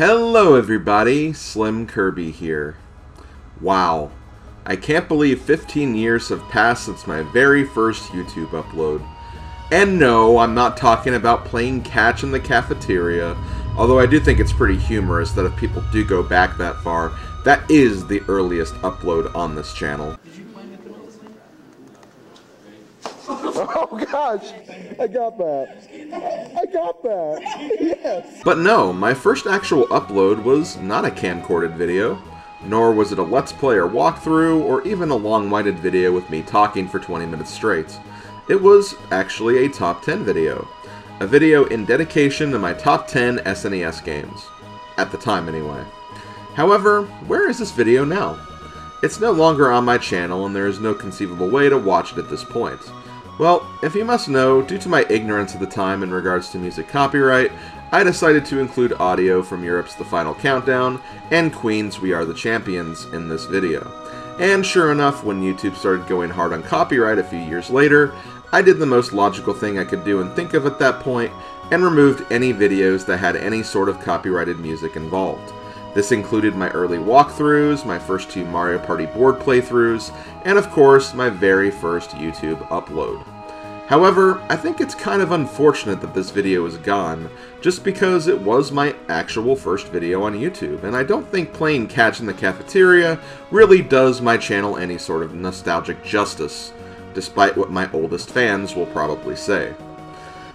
Hello everybody, Slim Kirby here. Wow, I can't believe 15 years have passed since my very first YouTube upload. And no, I'm not talking about playing catch in the cafeteria, although I do think it's pretty humorous that if people do go back that far, that is the earliest upload on this channel. Oh gosh, I got that. I got that. Yes. But no, my first actual upload was not a camcorded video, nor was it a Let's Play or walkthrough, or even a long-winded video with me talking for 20 minutes straight. It was actually a top 10 video. A video in dedication to my top 10 SNES games. At the time, anyway. However, where is this video now? It's no longer on my channel, and there is no conceivable way to watch it at this point. Well, if you must know, due to my ignorance at the time in regards to music copyright, I decided to include audio from Europe's The Final Countdown and Queen's We Are the Champions in this video. And sure enough, when YouTube started going hard on copyright a few years later, I did the most logical thing I could do and think of at that point, and removed any videos that had any sort of copyrighted music involved. This included my early walkthroughs, my first two Mario Party board playthroughs, and of course, my very first YouTube upload. However, I think it's kind of unfortunate that this video is gone, just because it was my actual first video on YouTube, and I don't think playing Catch in the Cafeteria really does my channel any sort of nostalgic justice, despite what my oldest fans will probably say.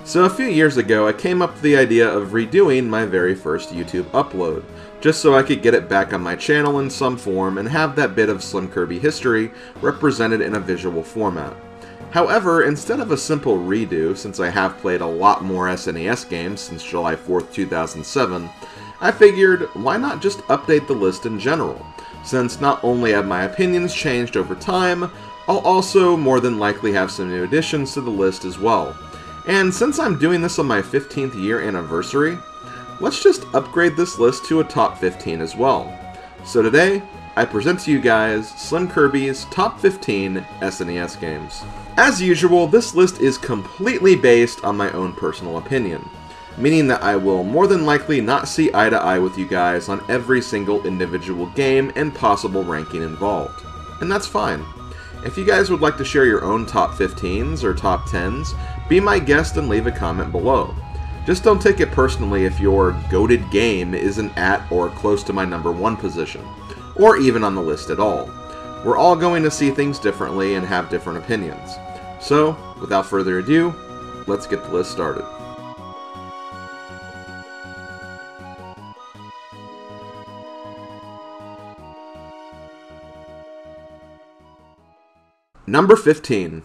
So a few years ago, I came up with the idea of redoing my very first YouTube upload, just so I could get it back on my channel in some form and have that bit of Slim Kirby history represented in a visual format. However, instead of a simple redo, since I have played a lot more SNES games since July 4th, 2007, I figured why not just update the list in general, since not only have my opinions changed over time, I'll also more than likely have some new additions to the list as well. And since I'm doing this on my 15th year anniversary, let's just upgrade this list to a top 15 as well. So today, I present to you guys Slim Kirby's Top 15 SNES games. As usual, this list is completely based on my own personal opinion, meaning that I will more than likely not see eye to eye with you guys on every single individual game and possible ranking involved. And that's fine. If you guys would like to share your own top 15s or top 10s, be my guest and leave a comment below. Just don't take it personally if your goaded game isn't at or close to my number one position or even on the list at all. We're all going to see things differently and have different opinions. So, without further ado, let's get the list started. Number 15.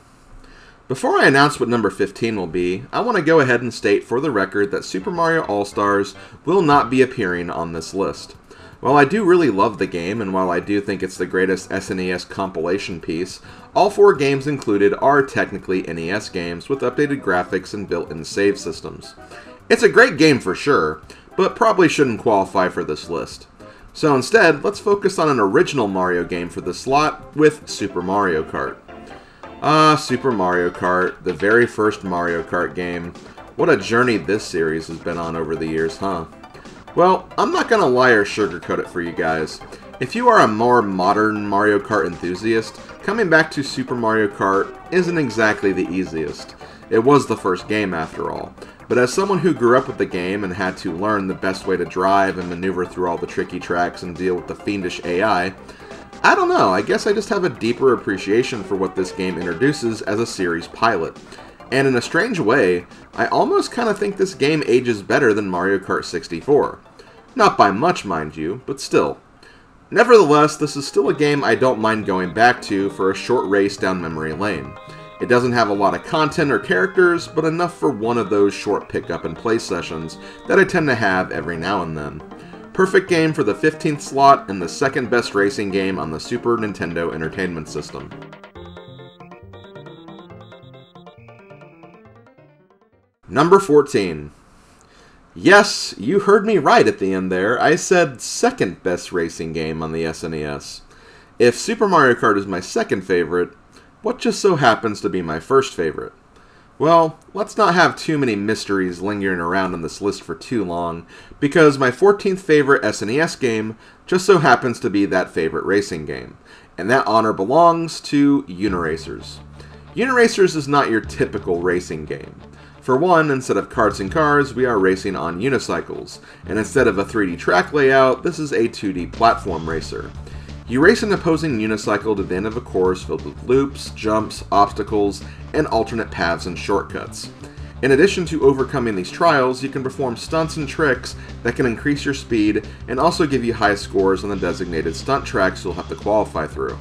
Before I announce what number 15 will be, I want to go ahead and state for the record that Super Mario All-Stars will not be appearing on this list. While I do really love the game, and while I do think it's the greatest SNES compilation piece, all four games included are technically NES games with updated graphics and built-in save systems. It's a great game for sure, but probably shouldn't qualify for this list. So instead, let's focus on an original Mario game for the slot with Super Mario Kart. Ah, Super Mario Kart, the very first Mario Kart game. What a journey this series has been on over the years, huh? Well, I'm not gonna lie or sugarcoat it for you guys. If you are a more modern Mario Kart enthusiast, coming back to Super Mario Kart isn't exactly the easiest. It was the first game after all. But as someone who grew up with the game and had to learn the best way to drive and maneuver through all the tricky tracks and deal with the fiendish AI, I don't know, I guess I just have a deeper appreciation for what this game introduces as a series pilot. And in a strange way, I almost kind of think this game ages better than Mario Kart 64. Not by much, mind you, but still. Nevertheless, this is still a game I don't mind going back to for a short race down memory lane. It doesn't have a lot of content or characters, but enough for one of those short pick-up and play sessions that I tend to have every now and then. Perfect game for the 15th slot and the second best racing game on the Super Nintendo Entertainment System. Number 14. Yes, you heard me right at the end there. I said second best racing game on the SNES. If Super Mario Kart is my second favorite, what just so happens to be my first favorite? Well, let's not have too many mysteries lingering around on this list for too long, because my 14th favorite SNES game just so happens to be that favorite racing game, and that honor belongs to Uniracers. Uniracers is not your typical racing game. For one, instead of karts and cars, we are racing on unicycles, and instead of a 3D track layout, this is a 2D platform racer. You race an opposing unicycle to the end of a course filled with loops, jumps, obstacles, and alternate paths and shortcuts. In addition to overcoming these trials, you can perform stunts and tricks that can increase your speed and also give you high scores on the designated stunt tracks you'll have to qualify through.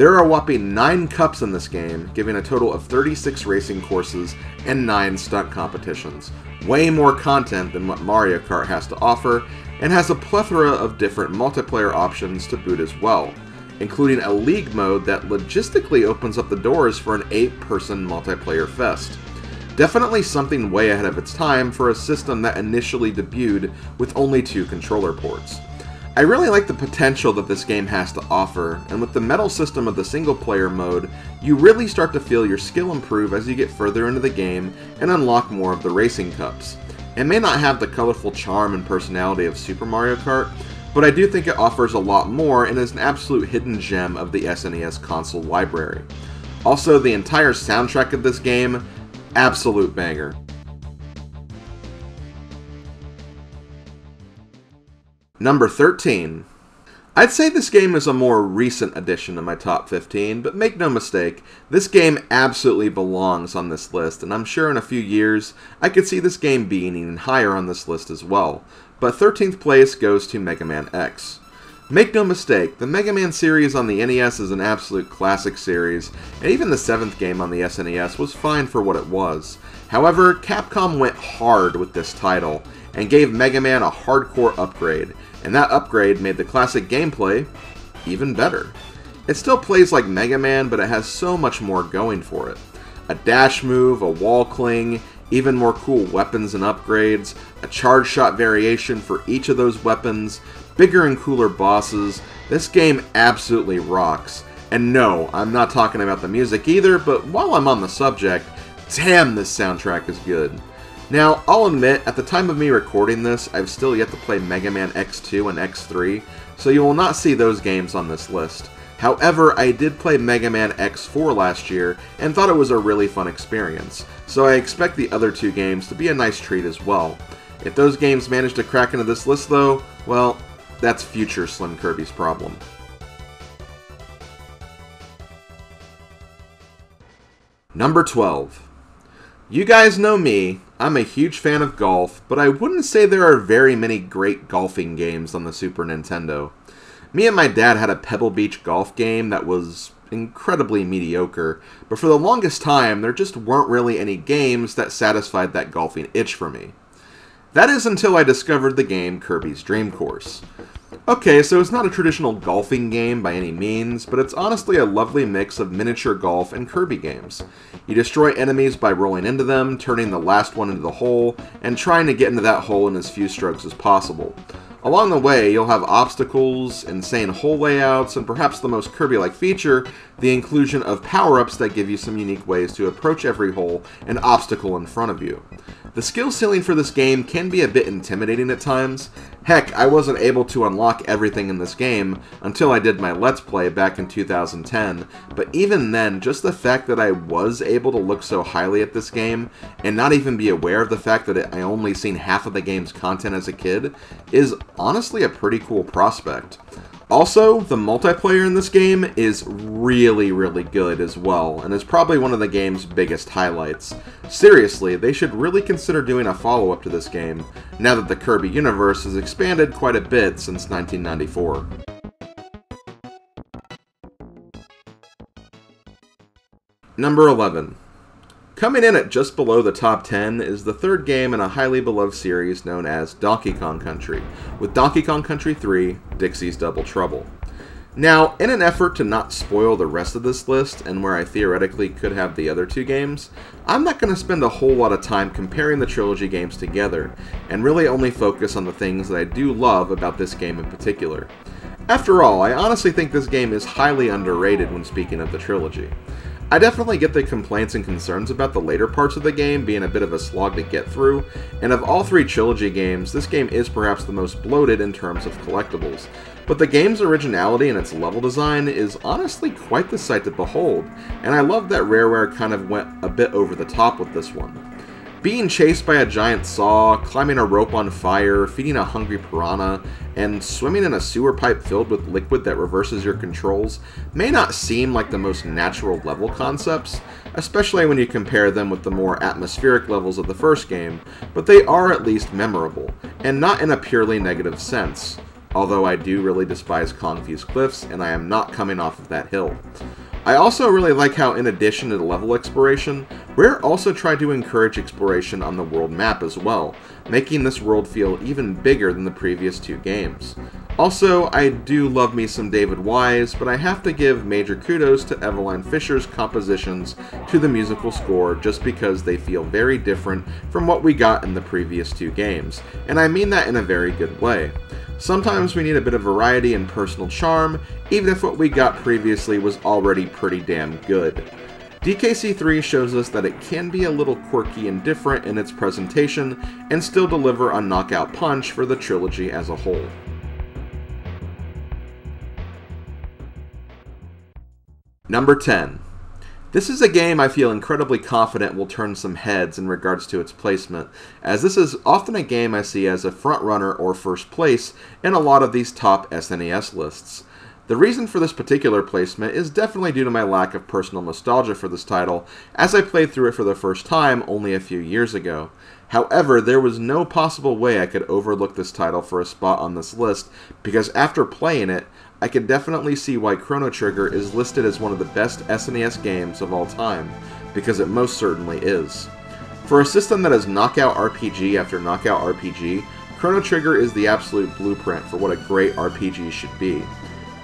There are whopping 9 cups in this game, giving a total of 36 racing courses and 9 stunt competitions. Way more content than what Mario Kart has to offer, and has a plethora of different multiplayer options to boot as well, including a league mode that logistically opens up the doors for an 8 person multiplayer fest. Definitely something way ahead of its time for a system that initially debuted with only two controller ports. I really like the potential that this game has to offer, and with the medal system of the single player mode, you really start to feel your skill improve as you get further into the game and unlock more of the racing cups. It may not have the colorful charm and personality of Super Mario Kart, but I do think it offers a lot more and is an absolute hidden gem of the SNES console library. Also, the entire soundtrack of this game, absolute banger. Number 13. I'd say this game is a more recent addition to my top 15, but make no mistake, this game absolutely belongs on this list, and I'm sure in a few years I could see this game being even higher on this list as well. But 13th place goes to Mega Man X. Make no mistake, the Mega Man series on the NES is an absolute classic series, and even the 7th game on the SNES was fine for what it was. However, Capcom went hard with this title, and gave Mega Man a hardcore upgrade, and that upgrade made the classic gameplay even better. It still plays like Mega Man, but it has so much more going for it. A dash move, a wall cling, even more cool weapons and upgrades, a charge shot variation for each of those weapons, bigger and cooler bosses. This game absolutely rocks. And no, I'm not talking about the music either, but while I'm on the subject, damn, this soundtrack is good. Now, I'll admit, at the time of me recording this, I've still yet to play Mega Man X2 and X3, so you will not see those games on this list. However, I did play Mega Man X4 last year and thought it was a really fun experience, so I expect the other two games to be a nice treat as well. If those games manage to crack into this list though, well, that's future Slim Kirby's problem. Number 12. You guys know me, I'm a huge fan of golf, but I wouldn't say there are very many great golfing games on the Super Nintendo. Me and my dad had a Pebble Beach golf game that was incredibly mediocre, but for the longest time, there just weren't really any games that satisfied that golfing itch for me. That is until I discovered the game Kirby's Dream Course. Okay, so it's not a traditional golfing game by any means, but it's honestly a lovely mix of miniature golf and Kirby games. You destroy enemies by rolling into them, turning the last one into the hole, and trying to get into that hole in as few strokes as possible. Along the way, you'll have obstacles, insane hole layouts, and perhaps the most Kirby-like feature, the inclusion of power-ups that give you some unique ways to approach every hole and obstacle in front of you. The skill ceiling for this game can be a bit intimidating at times. Heck, I wasn't able to unlock everything in this game until I did my Let's Play back in 2010, but even then, just the fact that I was able to look so highly at this game and not even be aware of the fact that it, I only seen half of the game's content as a kid is honestly a pretty cool prospect. Also, the multiplayer in this game is really, really good as well, and is probably one of the game's biggest highlights. Seriously, they should really consider doing a follow-up to this game, now that the Kirby universe has expanded quite a bit since 1994. Number 11. Coming in at just below the top 10 is the third game in a highly beloved series known as Donkey Kong Country, with Donkey Kong Country 3 Dixie's Double Trouble. Now, in an effort to not spoil the rest of this list, and where I theoretically could have the other two games, I'm not going to spend a whole lot of time comparing the trilogy games together, and really only focus on the things that I do love about this game in particular. After all, I honestly think this game is highly underrated when speaking of the trilogy. I definitely get the complaints and concerns about the later parts of the game being a bit of a slog to get through, and of all three Trilogy games, this game is perhaps the most bloated in terms of collectibles. But the game's originality and its level design is honestly quite the sight to behold, and I love that Rareware kind of went a bit over the top with this one. Being chased by a giant saw, climbing a rope on fire, feeding a hungry piranha, and swimming in a sewer pipe filled with liquid that reverses your controls may not seem like the most natural level concepts, especially when you compare them with the more atmospheric levels of the first game, but they are at least memorable, and not in a purely negative sense. Although I do really despise Kong-Fused Cliffs, and I am not coming off of that hill. I also really like how, in addition to the level exploration, Rare also tried to encourage exploration on the world map as well, making this world feel even bigger than the previous two games. Also, I do love me some David Wise, but I have to give major kudos to Eveline Fischer's compositions to the musical score just because they feel very different from what we got in the previous two games, and I mean that in a very good way. Sometimes we need a bit of variety and personal charm, even if what we got previously was already pretty damn good. DKC3 shows us that it can be a little quirky and different in its presentation, and still deliver a knockout punch for the trilogy as a whole. Number 10. This is a game I feel incredibly confident will turn some heads in regards to its placement, as this is often a game I see as a frontrunner or first place in a lot of these top SNES lists. The reason for this particular placement is definitely due to my lack of personal nostalgia for this title, as I played through it for the first time only a few years ago. However, there was no possible way I could overlook this title for a spot on this list, because after playing it, I can definitely see why Chrono Trigger is listed as one of the best SNES games of all time, because it most certainly is. For a system that is knockout RPG after knockout RPG, Chrono Trigger is the absolute blueprint for what a great RPG should be.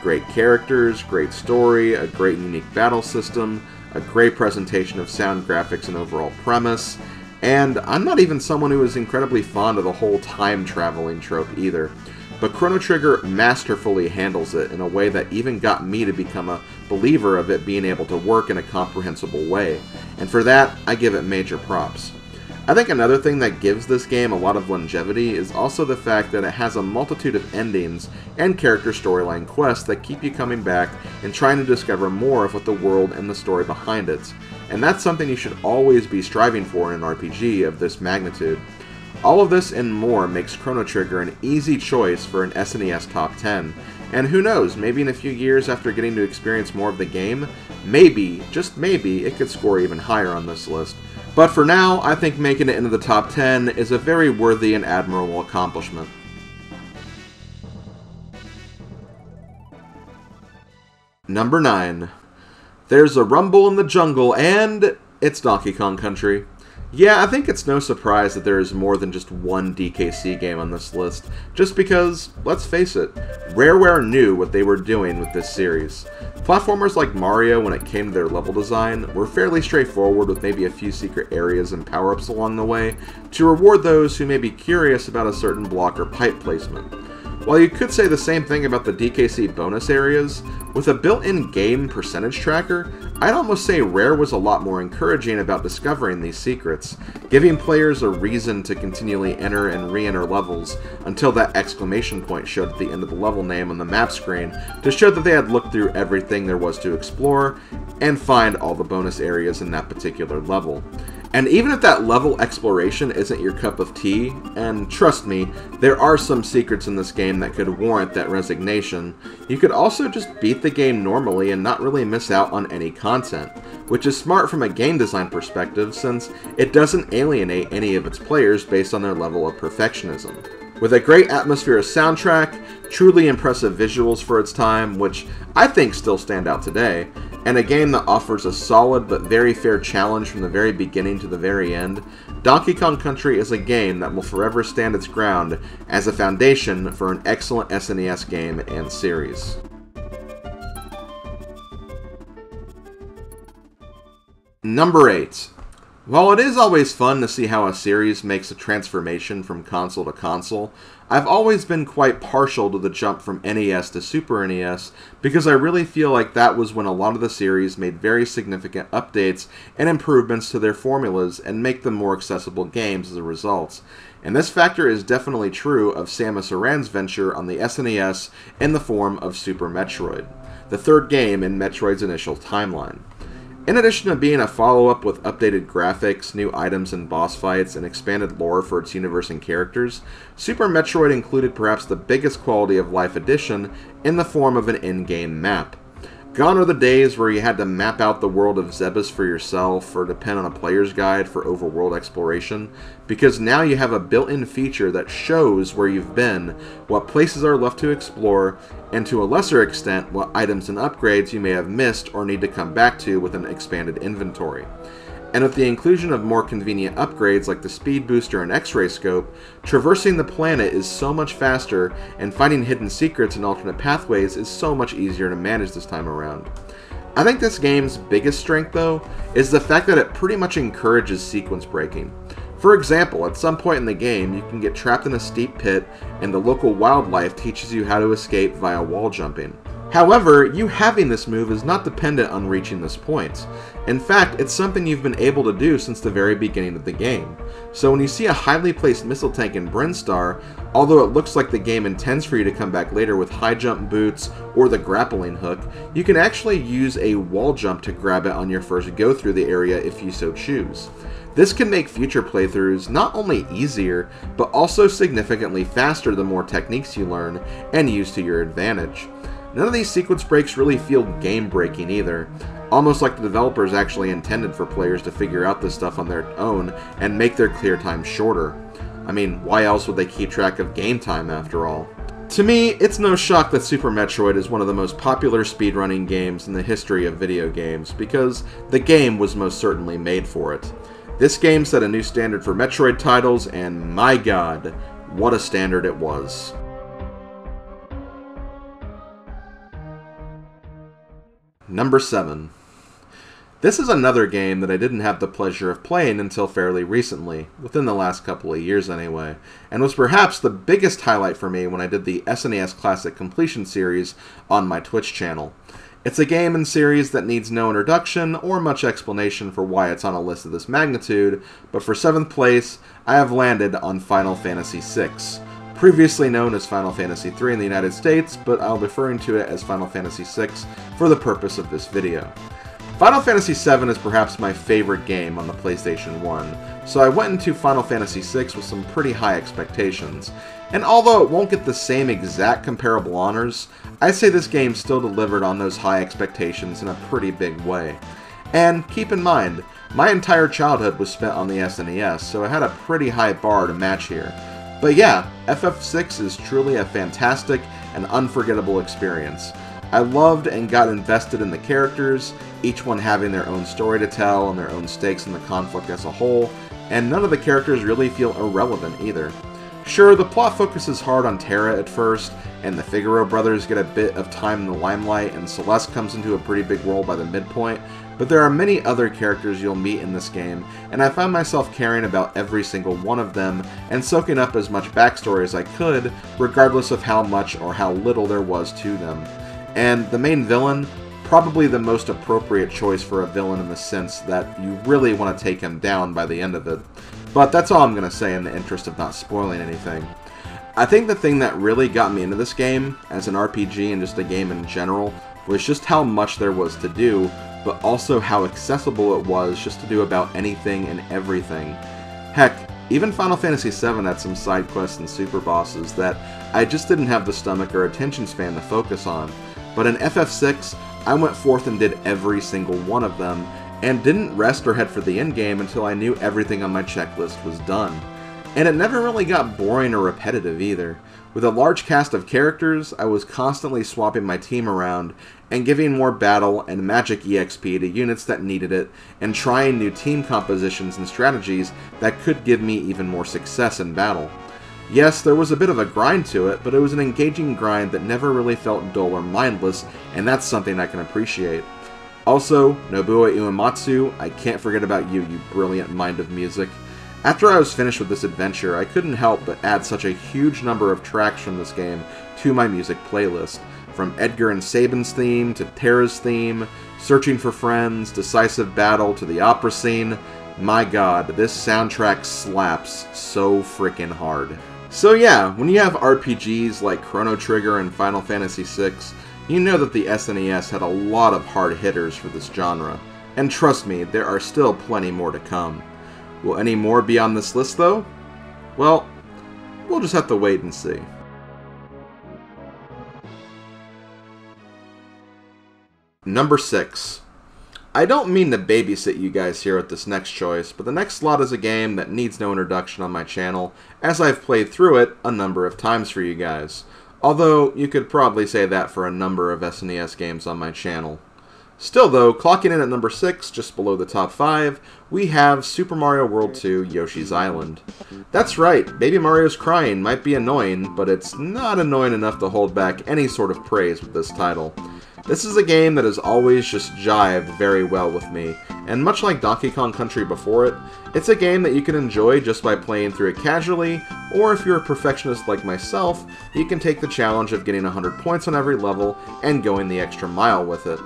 Great characters, great story, a great unique battle system, a great presentation of sound graphics and overall premise, and I'm not even someone who is incredibly fond of the whole time traveling trope either. But Chrono Trigger masterfully handles it in a way that even got me to become a believer of it being able to work in a comprehensible way, and for that, I give it major props. I think another thing that gives this game a lot of longevity is also the fact that it has a multitude of endings and character storyline quests that keep you coming back and trying to discover more of what the world and the story behind it. And that's something you should always be striving for in an RPG of this magnitude. All of this and more makes Chrono Trigger an easy choice for an SNES Top 10. And who knows, maybe in a few years after getting to experience more of the game, maybe, just maybe, it could score even higher on this list. But for now, I think making it into the top 10 is a very worthy and admirable accomplishment. Number 9. There's a rumble in the jungle, and it's Donkey Kong Country. Yeah, I think it's no surprise that there is more than just one DKC game on this list, just because, let's face it, Rareware knew what they were doing with this series. Platformers like Mario, when it came to their level design, were fairly straightforward with maybe a few secret areas and power-ups along the way, to reward those who may be curious about a certain block or pipe placement. While you could say the same thing about the DKC bonus areas, with a built-in game percentage tracker, I'd almost say Rare was a lot more encouraging about discovering these secrets, giving players a reason to continually enter and re-enter levels until that exclamation point showed at the end of the level name on the map screen to show that they had looked through everything there was to explore and find all the bonus areas in that particular level. And even if that level exploration isn't your cup of tea, and trust me, there are some secrets in this game that could warrant that resignation, you could also just beat the game normally and not really miss out on any content, which is smart from a game design perspective since it doesn't alienate any of its players based on their level of perfectionism. With a great atmosphere of soundtrack, truly impressive visuals for its time, which I think still stand out today, and a game that offers a solid but very fair challenge from the very beginning to the very end, Donkey Kong Country is a game that will forever stand its ground as a foundation for an excellent SNES game and series. Number 8. While it is always fun to see how a series makes a transformation from console to console, I've always been quite partial to the jump from NES to Super NES because I really feel like that was when a lot of the series made very significant updates and improvements to their formulas and make them more accessible games as a result. And this factor is definitely true of Samus Aran's venture on the SNES in the form of Super Metroid, the third game in Metroid's initial timeline. In addition to being a follow up with updated graphics, new items and boss fights, and expanded lore for its universe and characters, Super Metroid included perhaps the biggest quality of life addition in the form of an in game map. Gone are the days where you had to map out the world of Zebes for yourself or depend on a player's guide for overworld exploration, because now you have a built in feature that shows where you've been, what places are left to explore, and to a lesser extent, what items and upgrades you may have missed or need to come back to with an expanded inventory and with the inclusion of more convenient upgrades like the speed booster and x-ray scope, traversing the planet is so much faster, and finding hidden secrets and alternate pathways is so much easier to manage this time around. I think this game's biggest strength, though, is the fact that it pretty much encourages sequence breaking. For example, at some point in the game, you can get trapped in a steep pit, and the local wildlife teaches you how to escape via wall jumping. However, you having this move is not dependent on reaching this point. In fact, it's something you've been able to do since the very beginning of the game. So when you see a highly placed missile tank in Brinstar, although it looks like the game intends for you to come back later with high jump boots or the grappling hook, you can actually use a wall jump to grab it on your first go through the area if you so choose. This can make future playthroughs not only easier, but also significantly faster the more techniques you learn and use to your advantage. None of these sequence breaks really feel game breaking either, almost like the developers actually intended for players to figure out this stuff on their own and make their clear time shorter. I mean, why else would they keep track of game time after all? To me, it's no shock that Super Metroid is one of the most popular speedrunning games in the history of video games, because the game was most certainly made for it. This game set a new standard for Metroid titles, and my god, what a standard it was. Number 7. This is another game that I didn't have the pleasure of playing until fairly recently, within the last couple of years anyway, and was perhaps the biggest highlight for me when I did the SNES Classic Completion series on my Twitch channel. It's a game and series that needs no introduction or much explanation for why it's on a list of this magnitude, but for 7th place, I have landed on Final Fantasy VI previously known as Final Fantasy III in the United States, but I'll be referring to it as Final Fantasy VI for the purpose of this video. Final Fantasy VII is perhaps my favorite game on the PlayStation 1, so I went into Final Fantasy VI with some pretty high expectations. And although it won't get the same exact comparable honors, I say this game still delivered on those high expectations in a pretty big way. And keep in mind, my entire childhood was spent on the SNES, so I had a pretty high bar to match here. But yeah, FF6 is truly a fantastic and unforgettable experience. I loved and got invested in the characters, each one having their own story to tell and their own stakes in the conflict as a whole, and none of the characters really feel irrelevant either. Sure, the plot focuses hard on Terra at first, and the Figaro brothers get a bit of time in the limelight, and Celes comes into a pretty big role by the midpoint, but there are many other characters you'll meet in this game, and I found myself caring about every single one of them and soaking up as much backstory as I could, regardless of how much or how little there was to them. And the main villain, probably the most appropriate choice for a villain in the sense that you really want to take him down by the end of it. But that's all I'm going to say in the interest of not spoiling anything. I think the thing that really got me into this game, as an RPG and just a game in general, was just how much there was to do, but also how accessible it was just to do about anything and everything. Heck, even Final Fantasy VII had some side quests and super bosses that I just didn't have the stomach or attention span to focus on. But in FF6, I went forth and did every single one of them, and didn't rest or head for the endgame until I knew everything on my checklist was done. And it never really got boring or repetitive either. With a large cast of characters, I was constantly swapping my team around and giving more battle and magic EXP to units that needed it, and trying new team compositions and strategies that could give me even more success in battle. Yes, there was a bit of a grind to it, but it was an engaging grind that never really felt dull or mindless, and that's something I can appreciate. Also, Nobuo Uematsu, I can't forget about you, you brilliant mind of music. After I was finished with this adventure, I couldn't help but add such a huge number of tracks from this game to my music playlist, from Edgar and Sabin's theme to Terra's theme, Searching for Friends, Decisive Battle to the opera scene. My god, this soundtrack slaps so freaking hard. So yeah, when you have RPGs like Chrono Trigger and Final Fantasy VI, you know that the SNES had a lot of hard hitters for this genre. And trust me, there are still plenty more to come. Will any more be on this list though? Well, we'll just have to wait and see. Number 6. I don't mean to babysit you guys here with this next choice, but the next slot is a game that needs no introduction on my channel, as I've played through it a number of times for you guys. Although, you could probably say that for a number of SNES games on my channel. Still though, clocking in at number 6, just below the top 5, we have Super Mario World 2 Yoshi's Island. That's right, Baby Mario's crying might be annoying, but it's not annoying enough to hold back any sort of praise with this title. This is a game that has always just jived very well with me, and much like Donkey Kong Country before it, it's a game that you can enjoy just by playing through it casually, or if you're a perfectionist like myself, you can take the challenge of getting 100 points on every level and going the extra mile with it.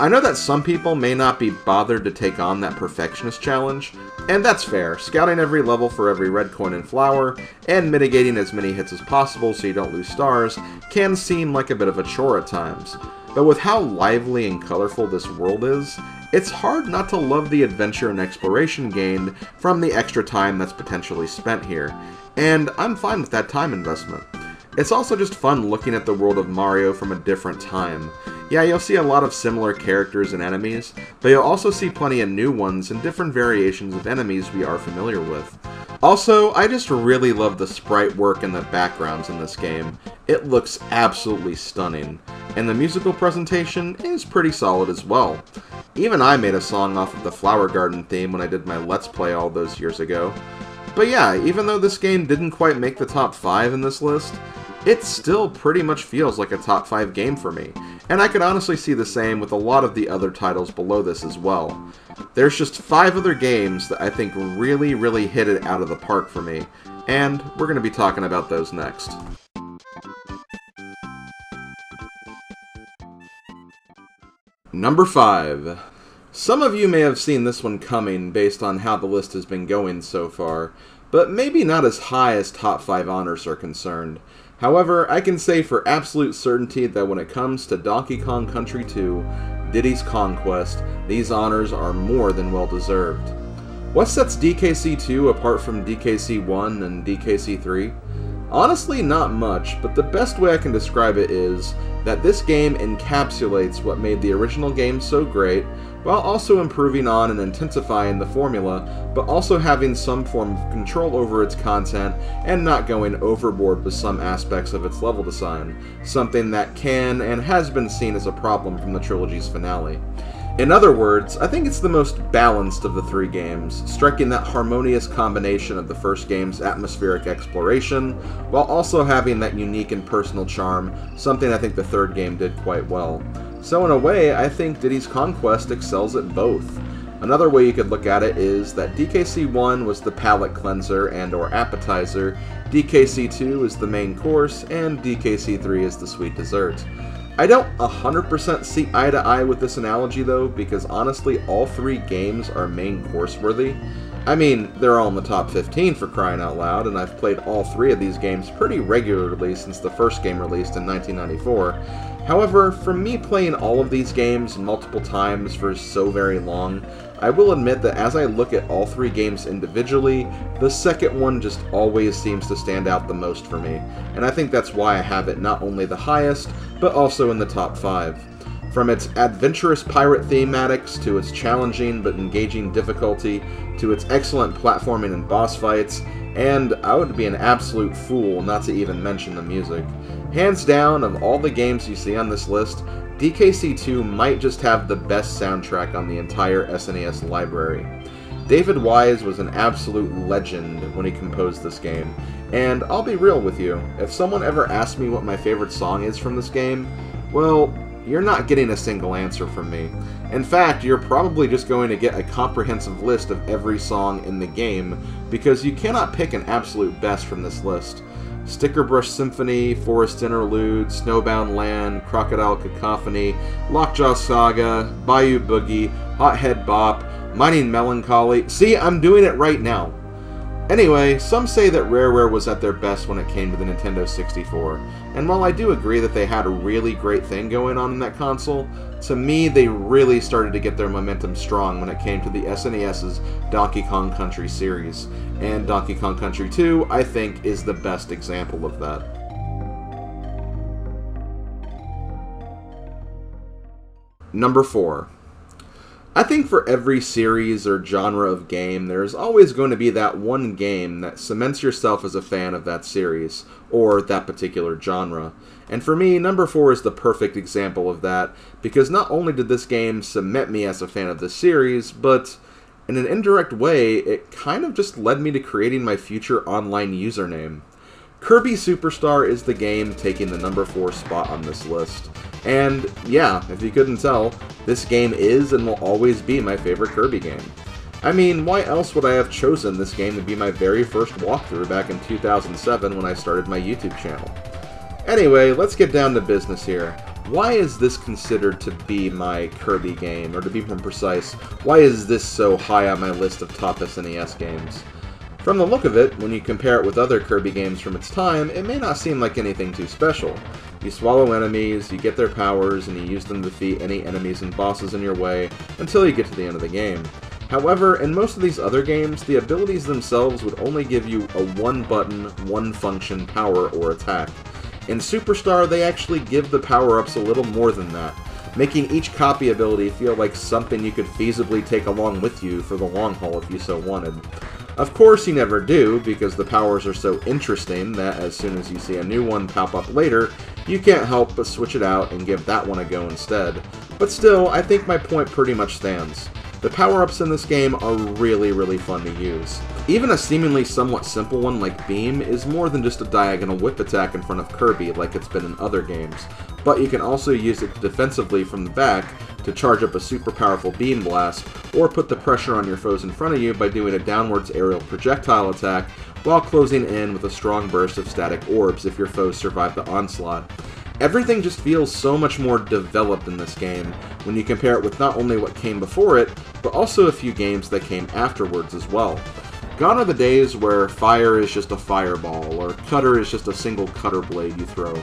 I know that some people may not be bothered to take on that perfectionist challenge, and that's fair. Scouting every level for every red coin and flower, and mitigating as many hits as possible so you don't lose stars, can seem like a bit of a chore at times. But with how lively and colorful this world is, it's hard not to love the adventure and exploration gained from the extra time that's potentially spent here, and I'm fine with that time investment. It's also just fun looking at the world of Mario from a different time. Yeah, you'll see a lot of similar characters and enemies, but you'll also see plenty of new ones and different variations of enemies we are familiar with. Also, I just really love the sprite work and the backgrounds in this game. It looks absolutely stunning, and the musical presentation is pretty solid as well. Even I made a song off of the Flower Garden theme when I did my Let's Play all those years ago. But yeah, even though this game didn't quite make the top 5 in this list, it still pretty much feels like a top 5 game for me, and I could honestly see the same with a lot of the other titles below this as well. There's just 5 other games that I think really, really hit it out of the park for me, and we're going to be talking about those next. Number 5. Some of you may have seen this one coming based on how the list has been going so far, but maybe not as high as top 5 honors are concerned. However, I can say for absolute certainty that when it comes to Donkey Kong Country 2, Diddy's Conquest, these honors are more than well deserved. What sets DKC 2 apart from DKC 1 and DKC 3? Honestly, not much, but the best way I can describe it is that this game encapsulates what made the original game so great, while also improving on and intensifying the formula, but also having some form of control over its content and not going overboard with some aspects of its level design, something that can and has been seen as a problem from the trilogy's finale. In other words, I think it's the most balanced of the three games, striking that harmonious combination of the first game's atmospheric exploration, while also having that unique and personal charm, something I think the third game did quite well. So in a way, I think Diddy's Conquest excels at both. Another way you could look at it is that DKC-1 was the palate cleanser and or appetizer, DKC-2 is the main course, and DKC-3 is the sweet dessert. I don't 100% see eye to eye with this analogy though, because honestly, all three games are main course worthy. I mean, they're all in the top 15 for crying out loud, and I've played all three of these games pretty regularly since the first game released in 1994. However, from me playing all of these games multiple times for so very long, I will admit that as I look at all three games individually, the second one just always seems to stand out the most for me, and I think that's why I have it not only the highest, but also in the top 5. From its adventurous pirate thematics, to its challenging but engaging difficulty, to its excellent platforming and boss fights, and I would be an absolute fool not to even mention the music. Hands down, of all the games you see on this list, DKC2 might just have the best soundtrack on the entire SNES library. David Wise was an absolute legend when he composed this game, and I'll be real with you, if someone ever asked me what my favorite song is from this game, well, you're not getting a single answer from me. In fact, you're probably just going to get a comprehensive list of every song in the game, because you cannot pick an absolute best from this list. Stickerbush Symphony, Forest Interlude, Snowbound Land, Crocodile Cacophony, Lockjaw Saga, Bayou Boogie, Hothead Bop, Mining Melancholy. See, I'm doing it right now. Anyway, some say that Rareware was at their best when it came to the Nintendo 64, and while I do agree that they had a really great thing going on in that console, to me they really started to get their momentum strong when it came to the SNES's Donkey Kong Country series, and Donkey Kong Country 2, I think, is the best example of that. Number 4. I think for every series or genre of game, there's always going to be that one game that cements yourself as a fan of that series, or that particular genre. And for me, number 4 is the perfect example of that, because not only did this game cement me as a fan of the series, but in an indirect way, it kind of just led me to creating my future online username. Kirby Superstar is the game taking the number 4 spot on this list. And yeah, if you couldn't tell, this game is and will always be my favorite Kirby game. I mean, why else would I have chosen this game to be my very first walkthrough back in 2007 when I started my YouTube channel? Anyway, let's get down to business here. Why is this considered to be my Kirby game, or to be more precise, why is this so high on my list of top SNES games? From the look of it, when you compare it with other Kirby games from its time, it may not seem like anything too special. You swallow enemies, you get their powers, and you use them to defeat any enemies and bosses in your way until you get to the end of the game. However, in most of these other games, the abilities themselves would only give you a one-button, one-function power or attack. In Superstar, they actually give the power-ups a little more than that, making each copy ability feel like something you could feasibly take along with you for the long haul if you so wanted. Of course you never do, because the powers are so interesting that as soon as you see a new one pop up later, you can't help but switch it out and give that one a go instead. But still, I think my point pretty much stands. The power-ups in this game are really, really fun to use. Even a seemingly somewhat simple one like Beam is more than just a diagonal whip attack in front of Kirby like it's been in other games, but you can also use it defensively from the back to charge up a super powerful Beam Blast, or put the pressure on your foes in front of you by doing a downwards aerial projectile attack while closing in with a strong burst of static orbs if your foes survive the onslaught. Everything just feels so much more developed in this game when you compare it with not only what came before it, but also a few games that came afterwards as well. Gone are the days where fire is just a fireball, or cutter is just a single cutter blade you throw.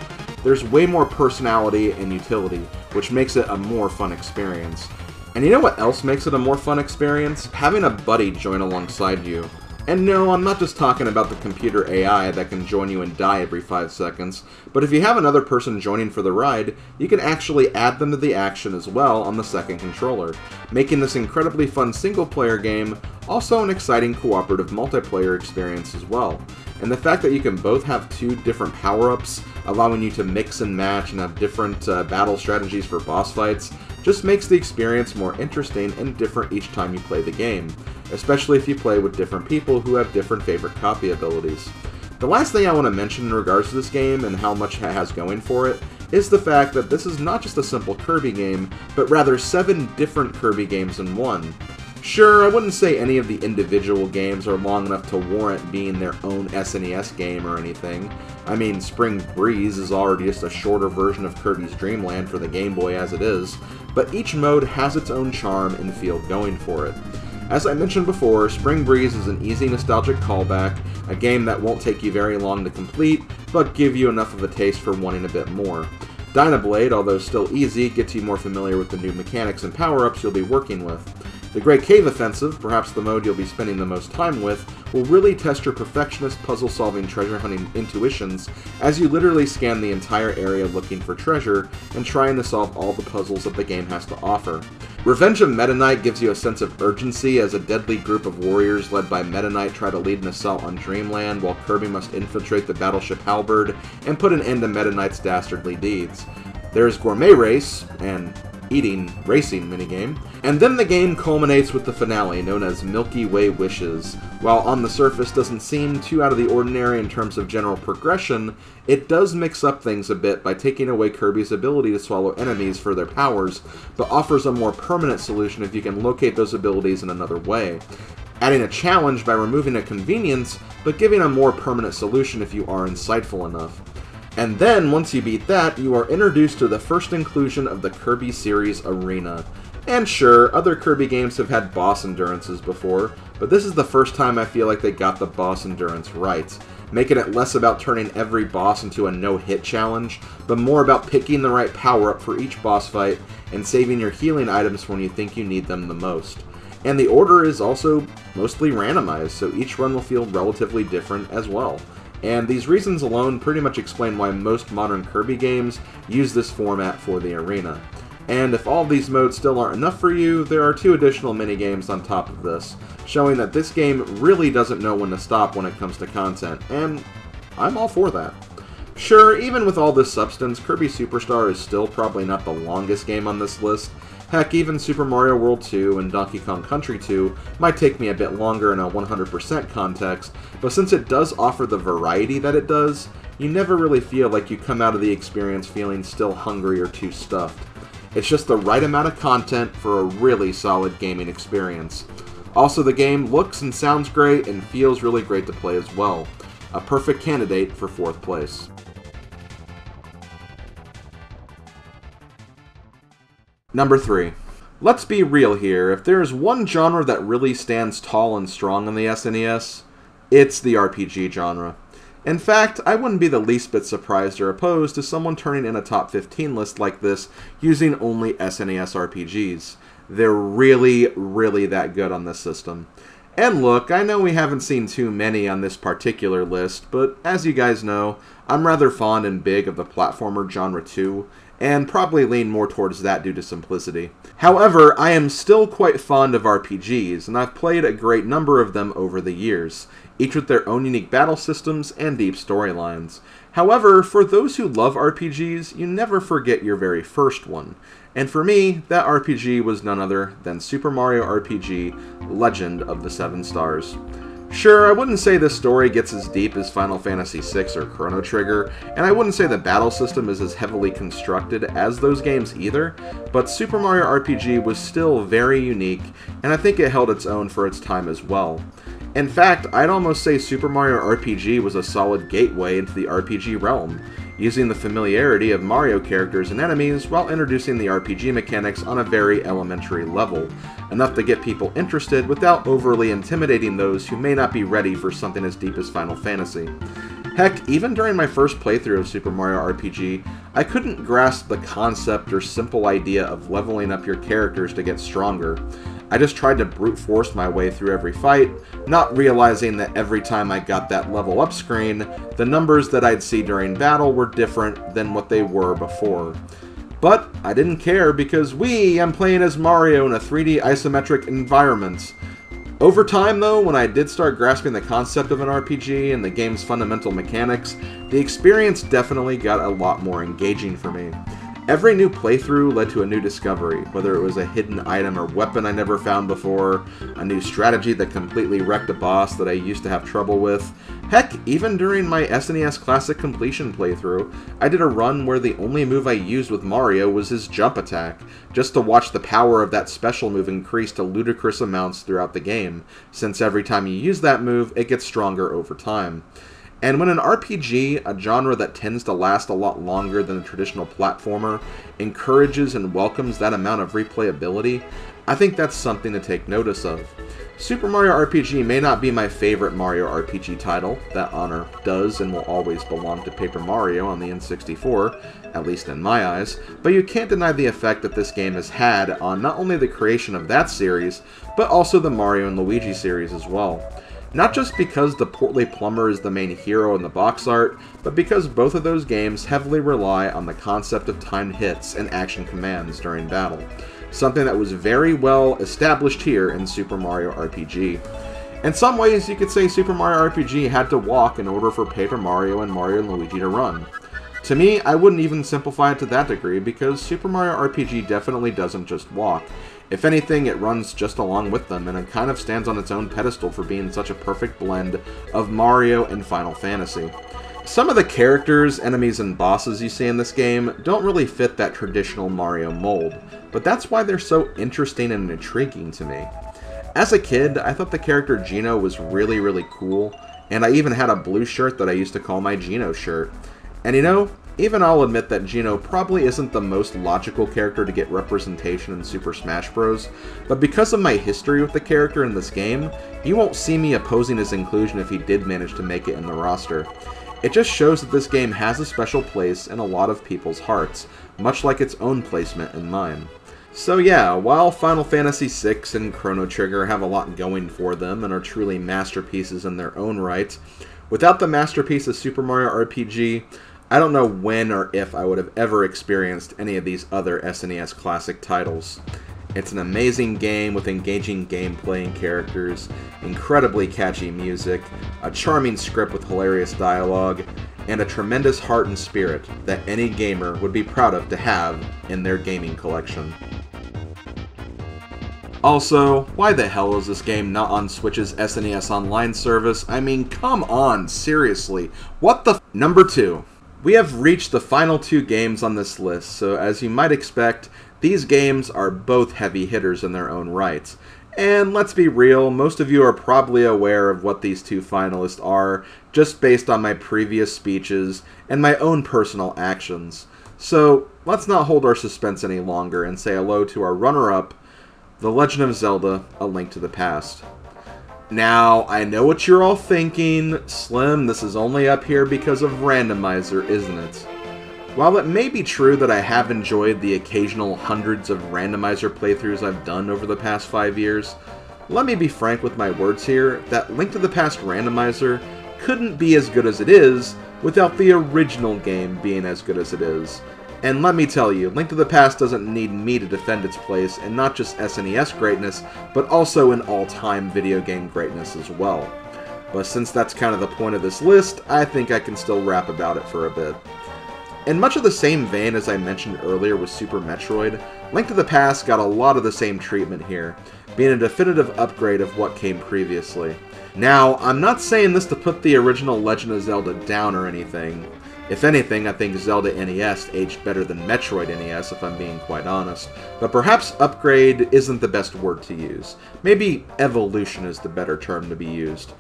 There's way more personality and utility, which makes it a more fun experience. And you know what else makes it a more fun experience? Having a buddy join alongside you. And no, I'm not just talking about the computer AI that can join you and die every 5 seconds, but if you have another person joining for the ride, you can actually add them to the action as well on the second controller, making this incredibly fun single-player game also an exciting cooperative multiplayer experience as well. And the fact that you can both have two different power-ups, allowing you to mix and match and have different uh, battle strategies for boss fights, just makes the experience more interesting and different each time you play the game, especially if you play with different people who have different favorite copy abilities. The last thing I want to mention in regards to this game and how much it has going for it is the fact that this is not just a simple Kirby game, but rather seven different Kirby games in one. Sure, I wouldn't say any of the individual games are long enough to warrant being their own SNES game or anything. I mean, Spring Breeze is already just a shorter version of Kirby's Dream Land for the Game Boy as it is, but each mode has its own charm and feel going for it. As I mentioned before, Spring Breeze is an easy nostalgic callback, a game that won't take you very long to complete, but give you enough of a taste for wanting a bit more. Dynablade, although still easy, gets you more familiar with the new mechanics and power-ups you'll be working with. The Great Cave Offensive, perhaps the mode you'll be spending the most time with, will really test your perfectionist puzzle-solving treasure hunting intuitions as you literally scan the entire area looking for treasure and trying to solve all the puzzles that the game has to offer. Revenge of Meta Knight gives you a sense of urgency as a deadly group of warriors led by Meta Knight try to lead an assault on Dreamland while Kirby must infiltrate the battleship Halberd and put an end to Meta Knight's dastardly deeds. There's Gourmet Race, and eating racing minigame. And then the game culminates with the finale, known as Milky Way Wishes. While on the surface doesn't seem too out of the ordinary in terms of general progression, it does mix up things a bit by taking away Kirby's ability to swallow enemies for their powers, but offers a more permanent solution if you can locate those abilities in another way adding a challenge by removing a convenience, but giving a more permanent solution if you are insightful enough. And then, once you beat that, you are introduced to the first inclusion of the Kirby series Arena. And sure, other Kirby games have had boss endurances before, but this is the first time I feel like they got the boss endurance right, making it less about turning every boss into a no-hit challenge, but more about picking the right power-up for each boss fight and saving your healing items when you think you need them the most. And the order is also mostly randomized, so each run will feel relatively different as well. And these reasons alone pretty much explain why most modern Kirby games use this format for the arena. And if all these modes still aren't enough for you, there are two additional minigames on top of this, showing that this game really doesn't know when to stop when it comes to content, and I'm all for that. Sure, even with all this substance, Kirby Superstar is still probably not the longest game on this list, Heck, even Super Mario World 2 and Donkey Kong Country 2 might take me a bit longer in a 100% context, but since it does offer the variety that it does, you never really feel like you come out of the experience feeling still hungry or too stuffed. It's just the right amount of content for a really solid gaming experience. Also, the game looks and sounds great and feels really great to play as well. A perfect candidate for 4th place. Number 3. Let's be real here. If there's one genre that really stands tall and strong on the SNES, it's the RPG genre. In fact, I wouldn't be the least bit surprised or opposed to someone turning in a top 15 list like this using only SNES RPGs. They're really, really that good on this system. And look, I know we haven't seen too many on this particular list, but as you guys know, I'm rather fond and big of the platformer genre too, and probably lean more towards that due to simplicity. However, I am still quite fond of RPGs, and I've played a great number of them over the years, each with their own unique battle systems and deep storylines. However, for those who love RPGs, you never forget your very first one. And for me, that RPG was none other than Super Mario RPG Legend of the Seven Stars. Sure, I wouldn't say this story gets as deep as Final Fantasy VI or Chrono Trigger, and I wouldn't say the battle system is as heavily constructed as those games either, but Super Mario RPG was still very unique, and I think it held its own for its time as well. In fact, I'd almost say Super Mario RPG was a solid gateway into the RPG realm, using the familiarity of Mario characters and enemies while introducing the RPG mechanics on a very elementary level, enough to get people interested without overly intimidating those who may not be ready for something as deep as Final Fantasy. Heck, even during my first playthrough of Super Mario RPG, I couldn't grasp the concept or simple idea of leveling up your characters to get stronger. I just tried to brute force my way through every fight, not realizing that every time I got that level up screen, the numbers that I'd see during battle were different than what they were before. But I didn't care because we I'm playing as Mario in a 3D isometric environment. Over time, though, when I did start grasping the concept of an RPG and the game's fundamental mechanics, the experience definitely got a lot more engaging for me. Every new playthrough led to a new discovery, whether it was a hidden item or weapon I never found before, a new strategy that completely wrecked a boss that I used to have trouble with. Heck, even during my SNES Classic Completion playthrough, I did a run where the only move I used with Mario was his jump attack, just to watch the power of that special move increase to ludicrous amounts throughout the game, since every time you use that move, it gets stronger over time. And when an RPG, a genre that tends to last a lot longer than a traditional platformer, encourages and welcomes that amount of replayability, I think that's something to take notice of. Super Mario RPG may not be my favorite Mario RPG title, that honor does and will always belong to Paper Mario on the N64, at least in my eyes, but you can't deny the effect that this game has had on not only the creation of that series, but also the Mario and Luigi series as well. Not just because the portly plumber is the main hero in the box art, but because both of those games heavily rely on the concept of timed hits and action commands during battle, something that was very well established here in Super Mario RPG. In some ways, you could say Super Mario RPG had to walk in order for Paper Mario and Mario and Luigi to run. To me, I wouldn't even simplify it to that degree because Super Mario RPG definitely doesn't just walk. If anything, it runs just along with them, and it kind of stands on its own pedestal for being such a perfect blend of Mario and Final Fantasy. Some of the characters, enemies, and bosses you see in this game don't really fit that traditional Mario mold, but that's why they're so interesting and intriguing to me. As a kid, I thought the character Geno was really, really cool, and I even had a blue shirt that I used to call my Geno shirt. And you know, even I'll admit that Geno probably isn't the most logical character to get representation in Super Smash Bros., but because of my history with the character in this game, you won't see me opposing his inclusion if he did manage to make it in the roster. It just shows that this game has a special place in a lot of people's hearts, much like its own placement in mine. So yeah, while Final Fantasy VI and Chrono Trigger have a lot going for them and are truly masterpieces in their own right, without the masterpiece of Super Mario RPG, I don't know when or if I would have ever experienced any of these other SNES classic titles. It's an amazing game with engaging gameplay and characters, incredibly catchy music, a charming script with hilarious dialogue, and a tremendous heart and spirit that any gamer would be proud of to have in their gaming collection. Also, why the hell is this game not on Switch's SNES Online service? I mean, come on, seriously. What the Number 2. We have reached the final two games on this list, so as you might expect, these games are both heavy hitters in their own rights. And let's be real, most of you are probably aware of what these two finalists are, just based on my previous speeches and my own personal actions. So let's not hold our suspense any longer and say hello to our runner up, The Legend of Zelda A Link to the Past. Now, I know what you're all thinking. Slim, this is only up here because of Randomizer, isn't it? While it may be true that I have enjoyed the occasional hundreds of Randomizer playthroughs I've done over the past five years, let me be frank with my words here that Link to the Past Randomizer couldn't be as good as it is without the original game being as good as it is. And let me tell you, Link to the Past doesn't need me to defend its place in not just SNES greatness, but also in all-time video game greatness as well. But since that's kind of the point of this list, I think I can still rap about it for a bit. In much of the same vein as I mentioned earlier with Super Metroid, Link to the Past got a lot of the same treatment here, being a definitive upgrade of what came previously. Now, I'm not saying this to put the original Legend of Zelda down or anything, if anything, I think Zelda NES aged better than Metroid NES, if I'm being quite honest. But perhaps upgrade isn't the best word to use. Maybe evolution is the better term to be used.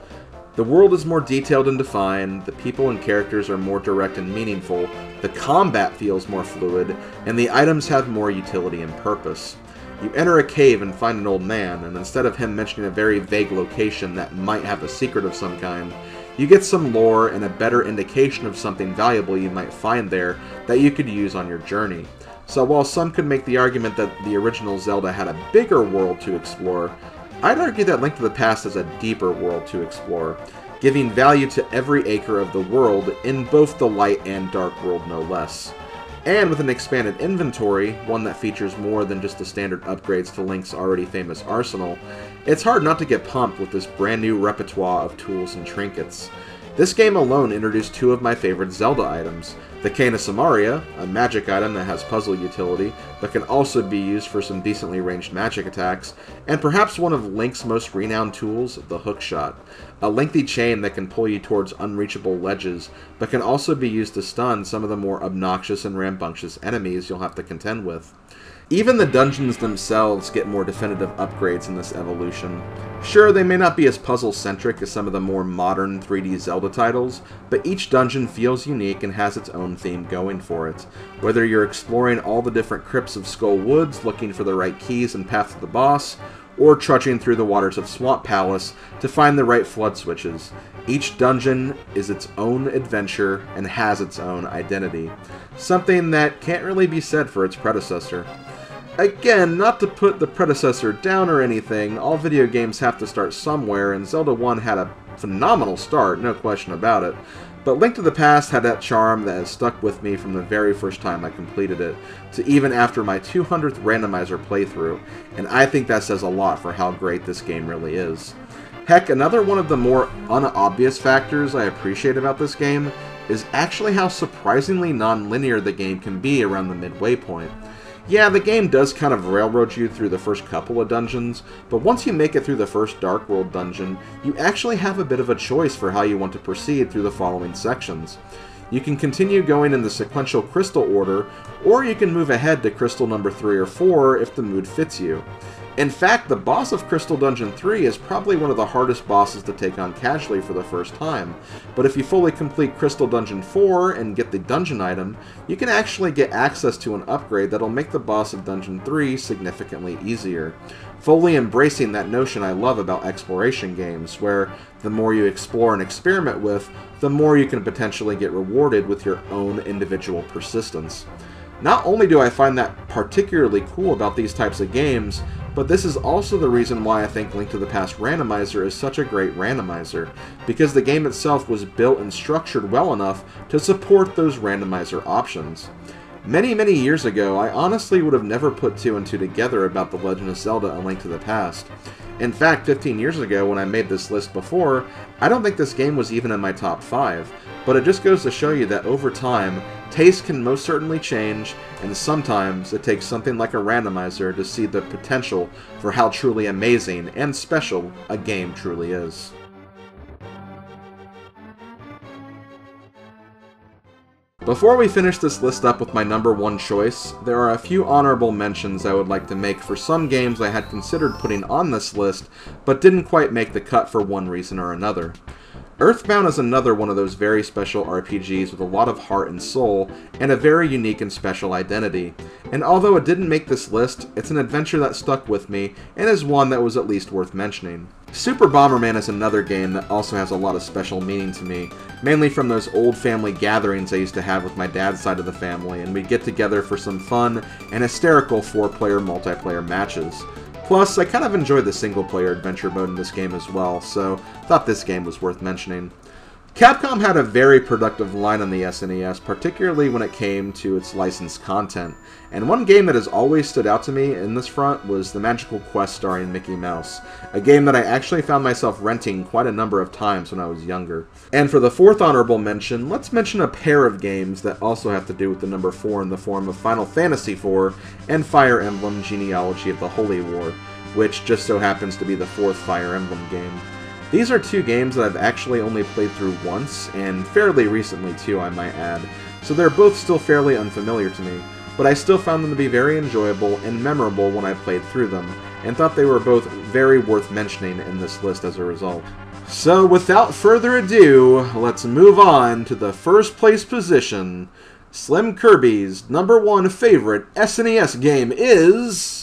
The world is more detailed and defined, the people and characters are more direct and meaningful, the combat feels more fluid, and the items have more utility and purpose. You enter a cave and find an old man, and instead of him mentioning a very vague location that might have a secret of some kind, you get some lore and a better indication of something valuable you might find there that you could use on your journey. So while some could make the argument that the original Zelda had a bigger world to explore, I'd argue that Link to the Past has a deeper world to explore, giving value to every acre of the world in both the light and dark world no less. And with an expanded inventory, one that features more than just the standard upgrades to Link's already famous arsenal, it's hard not to get pumped with this brand new repertoire of tools and trinkets. This game alone introduced two of my favorite Zelda items, the Cane of Somaria, a magic item that has puzzle utility, but can also be used for some decently ranged magic attacks, and perhaps one of Link's most renowned tools, the Hookshot, a lengthy chain that can pull you towards unreachable ledges, but can also be used to stun some of the more obnoxious and rambunctious enemies you'll have to contend with. Even the dungeons themselves get more definitive upgrades in this evolution. Sure, they may not be as puzzle-centric as some of the more modern 3D Zelda titles, but each dungeon feels unique and has its own theme going for it. Whether you're exploring all the different crypts of Skull Woods looking for the right keys and path to the boss, or trudging through the waters of Swamp Palace to find the right flood switches. Each dungeon is its own adventure and has its own identity, something that can't really be said for its predecessor. Again, not to put the predecessor down or anything, all video games have to start somewhere, and Zelda 1 had a phenomenal start, no question about it. But Link to the Past had that charm that has stuck with me from the very first time I completed it, to even after my 200th randomizer playthrough, and I think that says a lot for how great this game really is. Heck, another one of the more unobvious factors I appreciate about this game is actually how surprisingly non-linear the game can be around the midway point. Yeah, the game does kind of railroad you through the first couple of dungeons, but once you make it through the first Dark World dungeon, you actually have a bit of a choice for how you want to proceed through the following sections. You can continue going in the sequential crystal order, or you can move ahead to crystal number 3 or 4 if the mood fits you. In fact, the boss of Crystal Dungeon 3 is probably one of the hardest bosses to take on casually for the first time, but if you fully complete Crystal Dungeon 4 and get the dungeon item, you can actually get access to an upgrade that'll make the boss of Dungeon 3 significantly easier. Fully embracing that notion I love about exploration games, where the more you explore and experiment with, the more you can potentially get rewarded with your own individual persistence. Not only do I find that particularly cool about these types of games, but this is also the reason why I think Link to the Past Randomizer is such a great randomizer, because the game itself was built and structured well enough to support those randomizer options. Many, many years ago, I honestly would have never put two and two together about The Legend of Zelda A Link to the Past. In fact, 15 years ago, when I made this list before, I don't think this game was even in my top 5, but it just goes to show you that over time, taste can most certainly change, and sometimes it takes something like a randomizer to see the potential for how truly amazing and special a game truly is. Before we finish this list up with my number one choice, there are a few honorable mentions I would like to make for some games I had considered putting on this list, but didn't quite make the cut for one reason or another. Earthbound is another one of those very special RPGs with a lot of heart and soul, and a very unique and special identity. And although it didn't make this list, it's an adventure that stuck with me, and is one that was at least worth mentioning. Super Bomberman is another game that also has a lot of special meaning to me, mainly from those old family gatherings I used to have with my dad's side of the family, and we'd get together for some fun and hysterical four-player multiplayer matches. Plus, I kind of enjoy the single-player adventure mode in this game as well, so thought this game was worth mentioning. Capcom had a very productive line on the SNES, particularly when it came to its licensed content. And one game that has always stood out to me in this front was The Magical Quest starring Mickey Mouse, a game that I actually found myself renting quite a number of times when I was younger. And for the fourth honorable mention, let's mention a pair of games that also have to do with the number 4 in the form of Final Fantasy IV and Fire Emblem Genealogy of the Holy War, which just so happens to be the fourth Fire Emblem game. These are two games that I've actually only played through once, and fairly recently too, I might add, so they're both still fairly unfamiliar to me, but I still found them to be very enjoyable and memorable when I played through them, and thought they were both very worth mentioning in this list as a result. So without further ado, let's move on to the first place position. Slim Kirby's number one favorite SNES game is...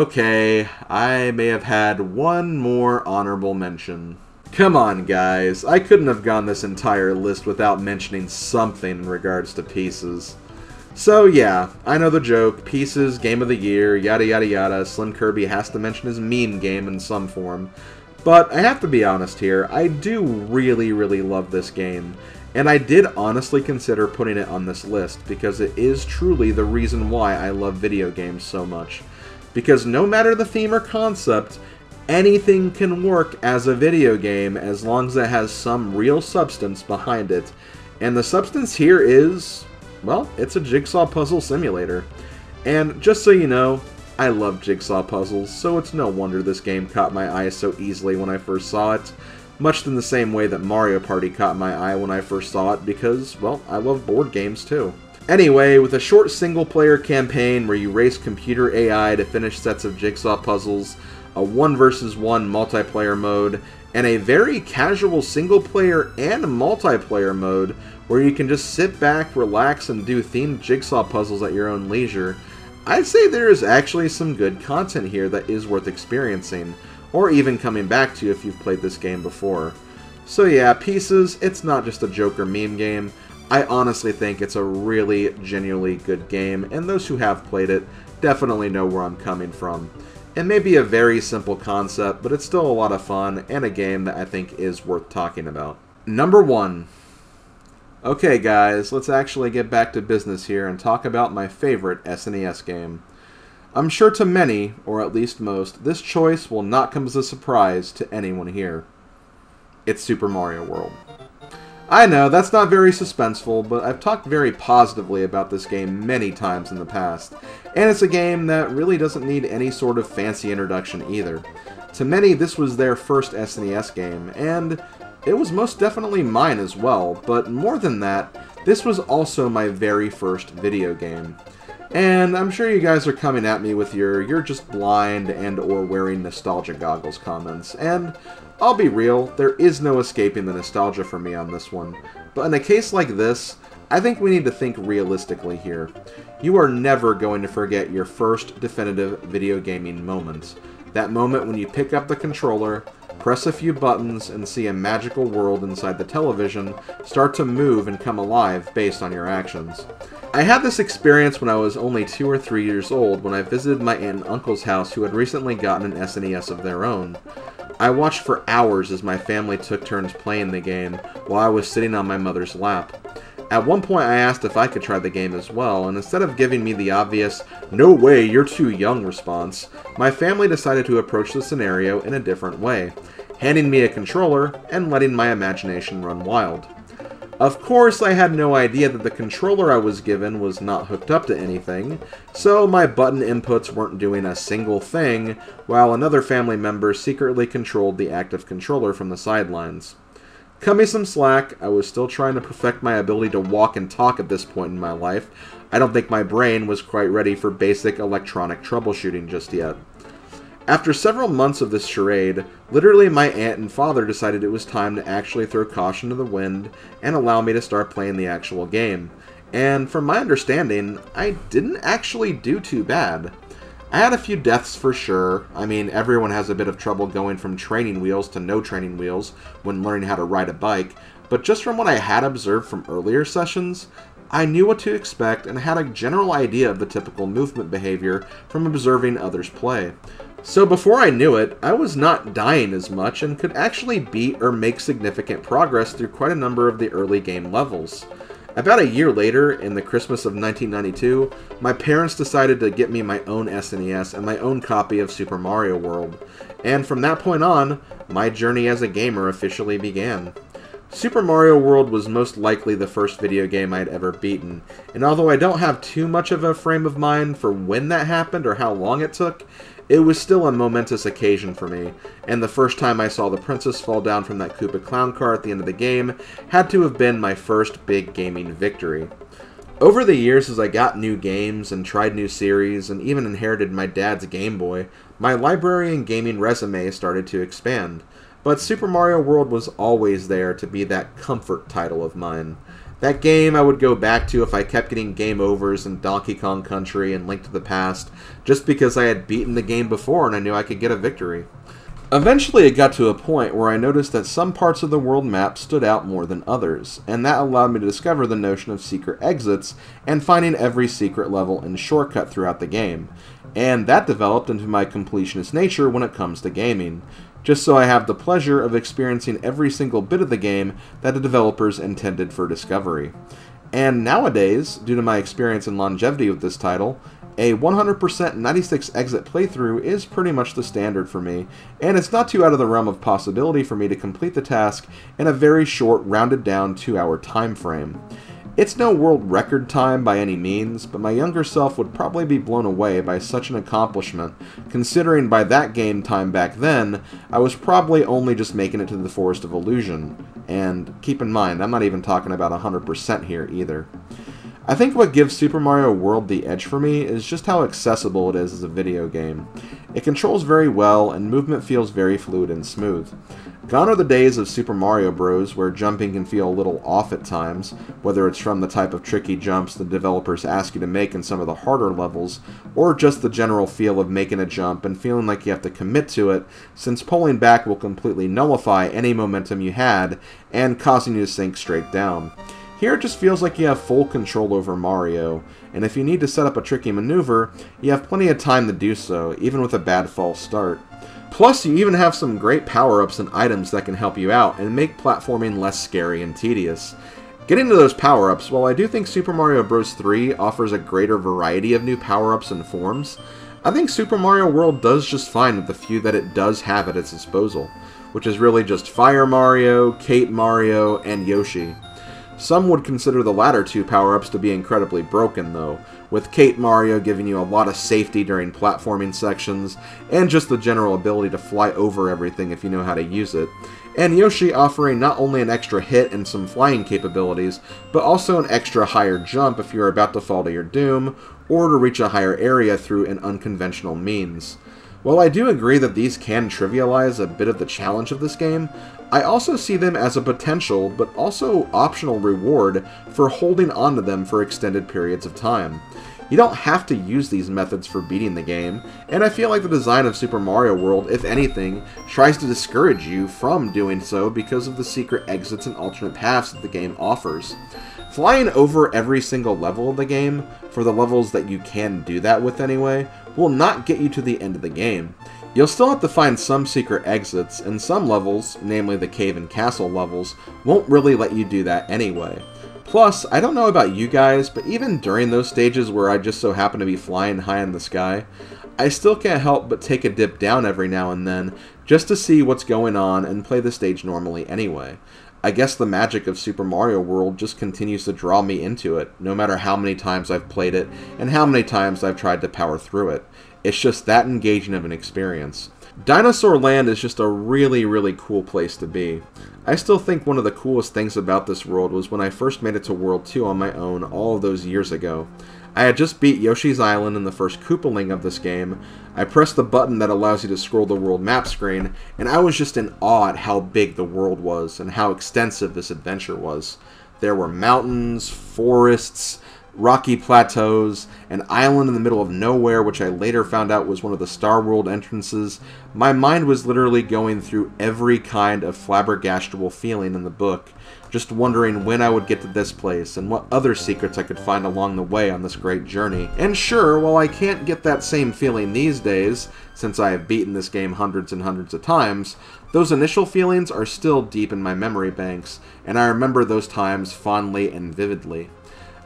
Okay, I may have had one more honorable mention. Come on, guys. I couldn't have gone this entire list without mentioning something in regards to Pieces. So yeah, I know the joke, Pieces, Game of the Year, yada yada yada, Slim Kirby has to mention his meme game in some form. But I have to be honest here, I do really, really love this game. And I did honestly consider putting it on this list, because it is truly the reason why I love video games so much because no matter the theme or concept, anything can work as a video game as long as it has some real substance behind it. And the substance here is, well, it's a jigsaw puzzle simulator. And just so you know, I love jigsaw puzzles, so it's no wonder this game caught my eye so easily when I first saw it. Much in the same way that Mario Party caught my eye when I first saw it, because, well, I love board games too. Anyway, with a short single-player campaign where you race computer AI to finish sets of jigsaw puzzles, a one versus one multiplayer mode, and a very casual single-player and multiplayer mode where you can just sit back, relax, and do themed jigsaw puzzles at your own leisure, I'd say there is actually some good content here that is worth experiencing, or even coming back to if you've played this game before. So yeah, Pieces, it's not just a Joker meme game. I honestly think it's a really, genuinely good game, and those who have played it definitely know where I'm coming from. It may be a very simple concept, but it's still a lot of fun, and a game that I think is worth talking about. Number 1. Okay guys, let's actually get back to business here and talk about my favorite SNES game. I'm sure to many, or at least most, this choice will not come as a surprise to anyone here. It's Super Mario World. I know, that's not very suspenseful, but I've talked very positively about this game many times in the past, and it's a game that really doesn't need any sort of fancy introduction either. To many, this was their first SNES game, and it was most definitely mine as well, but more than that, this was also my very first video game. And I'm sure you guys are coming at me with your you're just blind and or wearing nostalgia goggles comments, and I'll be real, there is no escaping the nostalgia for me on this one. But in a case like this, I think we need to think realistically here. You are never going to forget your first definitive video gaming moment. That moment when you pick up the controller, press a few buttons, and see a magical world inside the television start to move and come alive based on your actions. I had this experience when I was only two or three years old when I visited my aunt and uncle's house who had recently gotten an SNES of their own. I watched for hours as my family took turns playing the game while I was sitting on my mother's lap. At one point I asked if I could try the game as well, and instead of giving me the obvious, no way, you're too young response, my family decided to approach the scenario in a different way, handing me a controller and letting my imagination run wild. Of course, I had no idea that the controller I was given was not hooked up to anything, so my button inputs weren't doing a single thing, while another family member secretly controlled the active controller from the sidelines. Cut me some slack, I was still trying to perfect my ability to walk and talk at this point in my life. I don't think my brain was quite ready for basic electronic troubleshooting just yet. After several months of this charade, literally my aunt and father decided it was time to actually throw caution to the wind and allow me to start playing the actual game. And from my understanding, I didn't actually do too bad. I had a few deaths for sure. I mean, everyone has a bit of trouble going from training wheels to no training wheels when learning how to ride a bike, but just from what I had observed from earlier sessions, I knew what to expect and had a general idea of the typical movement behavior from observing others play. So before I knew it, I was not dying as much and could actually beat or make significant progress through quite a number of the early game levels. About a year later, in the Christmas of 1992, my parents decided to get me my own SNES and my own copy of Super Mario World, and from that point on, my journey as a gamer officially began. Super Mario World was most likely the first video game I'd ever beaten, and although I don't have too much of a frame of mind for when that happened or how long it took, it was still a momentous occasion for me, and the first time I saw the princess fall down from that Koopa clown car at the end of the game had to have been my first big gaming victory. Over the years, as I got new games and tried new series and even inherited my dad's Game Boy, my library and gaming resume started to expand. But Super Mario World was always there to be that comfort title of mine. That game I would go back to if I kept getting game overs in Donkey Kong Country and Link to the Past, just because I had beaten the game before and I knew I could get a victory. Eventually, it got to a point where I noticed that some parts of the world map stood out more than others, and that allowed me to discover the notion of secret exits and finding every secret level and shortcut throughout the game. And that developed into my completionist nature when it comes to gaming just so I have the pleasure of experiencing every single bit of the game that the developers intended for Discovery. And nowadays, due to my experience and longevity with this title, a 100% 96 exit playthrough is pretty much the standard for me, and it's not too out of the realm of possibility for me to complete the task in a very short, rounded down 2 hour time frame. It's no world record time by any means, but my younger self would probably be blown away by such an accomplishment, considering by that game time back then, I was probably only just making it to the Forest of Illusion. And keep in mind, I'm not even talking about 100% here either. I think what gives Super Mario World the edge for me is just how accessible it is as a video game. It controls very well, and movement feels very fluid and smooth. Gone are the days of Super Mario Bros. where jumping can feel a little off at times, whether it's from the type of tricky jumps the developers ask you to make in some of the harder levels, or just the general feel of making a jump and feeling like you have to commit to it, since pulling back will completely nullify any momentum you had and causing you to sink straight down. Here it just feels like you have full control over Mario, and if you need to set up a tricky maneuver, you have plenty of time to do so, even with a bad false start. Plus, you even have some great power-ups and items that can help you out and make platforming less scary and tedious. Getting to those power-ups, while I do think Super Mario Bros. 3 offers a greater variety of new power-ups and forms, I think Super Mario World does just fine with the few that it does have at its disposal, which is really just Fire Mario, Cape Mario, and Yoshi. Some would consider the latter two power-ups to be incredibly broken, though, with Cape Mario giving you a lot of safety during platforming sections, and just the general ability to fly over everything if you know how to use it, and Yoshi offering not only an extra hit and some flying capabilities, but also an extra higher jump if you are about to fall to your doom, or to reach a higher area through an unconventional means. While I do agree that these can trivialize a bit of the challenge of this game, I also see them as a potential, but also optional reward for holding onto them for extended periods of time. You don't have to use these methods for beating the game, and I feel like the design of Super Mario World, if anything, tries to discourage you from doing so because of the secret exits and alternate paths that the game offers. Flying over every single level of the game, for the levels that you can do that with anyway, will not get you to the end of the game. You'll still have to find some secret exits, and some levels, namely the cave and castle levels, won't really let you do that anyway. Plus, I don't know about you guys, but even during those stages where I just so happen to be flying high in the sky, I still can't help but take a dip down every now and then just to see what's going on and play the stage normally anyway. I guess the magic of Super Mario World just continues to draw me into it, no matter how many times I've played it and how many times I've tried to power through it. It's just that engaging of an experience. Dinosaur Land is just a really, really cool place to be. I still think one of the coolest things about this world was when I first made it to World 2 on my own all those years ago. I had just beat Yoshi's Island in the first Koopaling of this game. I pressed the button that allows you to scroll the world map screen, and I was just in awe at how big the world was and how extensive this adventure was. There were mountains, forests, rocky plateaus, an island in the middle of nowhere, which I later found out was one of the Star World entrances. My mind was literally going through every kind of flabbergastable feeling in the book, just wondering when I would get to this place and what other secrets I could find along the way on this great journey. And sure, while I can't get that same feeling these days, since I have beaten this game hundreds and hundreds of times, those initial feelings are still deep in my memory banks, and I remember those times fondly and vividly.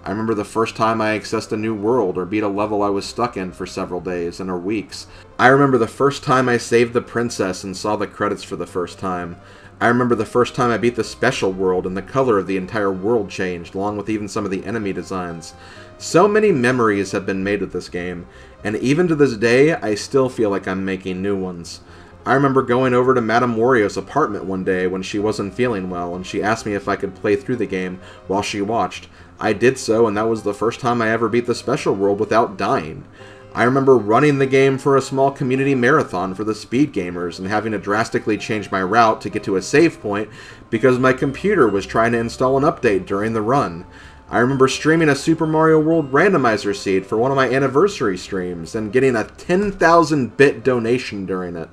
I remember the first time I accessed a new world or beat a level I was stuck in for several days and or weeks. I remember the first time I saved the princess and saw the credits for the first time. I remember the first time I beat the special world and the color of the entire world changed, along with even some of the enemy designs. So many memories have been made with this game, and even to this day, I still feel like I'm making new ones. I remember going over to Madame Wario's apartment one day when she wasn't feeling well, and she asked me if I could play through the game while she watched. I did so, and that was the first time I ever beat the Special World without dying. I remember running the game for a small community marathon for the speed gamers and having to drastically change my route to get to a save point because my computer was trying to install an update during the run. I remember streaming a Super Mario World randomizer seed for one of my anniversary streams and getting a 10,000 bit donation during it.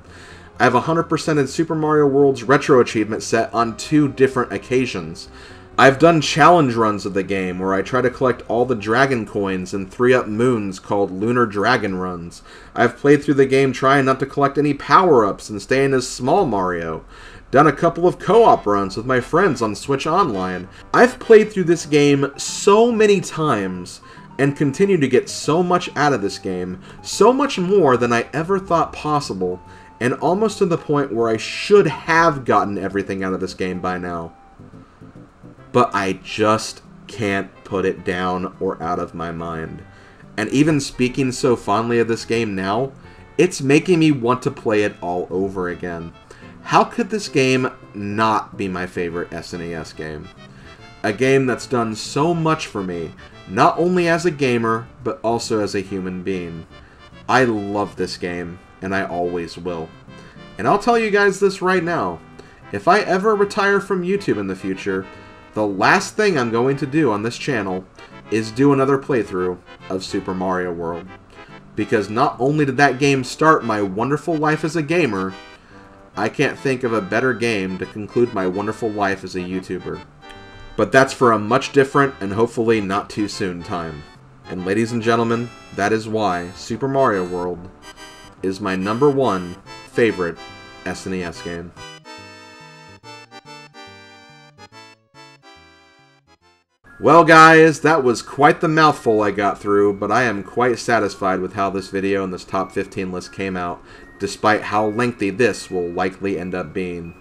I have 100% in Super Mario World's retro achievement set on two different occasions. I've done challenge runs of the game where I try to collect all the dragon coins and 3 up moons called Lunar Dragon Runs. I've played through the game trying not to collect any power ups and staying as Small Mario. Done a couple of co op runs with my friends on Switch Online. I've played through this game so many times and continue to get so much out of this game, so much more than I ever thought possible, and almost to the point where I should have gotten everything out of this game by now but I just can't put it down or out of my mind. And even speaking so fondly of this game now, it's making me want to play it all over again. How could this game not be my favorite SNES game? A game that's done so much for me, not only as a gamer, but also as a human being. I love this game, and I always will. And I'll tell you guys this right now. If I ever retire from YouTube in the future, the last thing I'm going to do on this channel is do another playthrough of Super Mario World. Because not only did that game start my wonderful life as a gamer, I can't think of a better game to conclude my wonderful life as a YouTuber. But that's for a much different and hopefully not too soon time. And ladies and gentlemen, that is why Super Mario World is my number one favorite SNES game. Well guys, that was quite the mouthful I got through, but I am quite satisfied with how this video and this top 15 list came out, despite how lengthy this will likely end up being.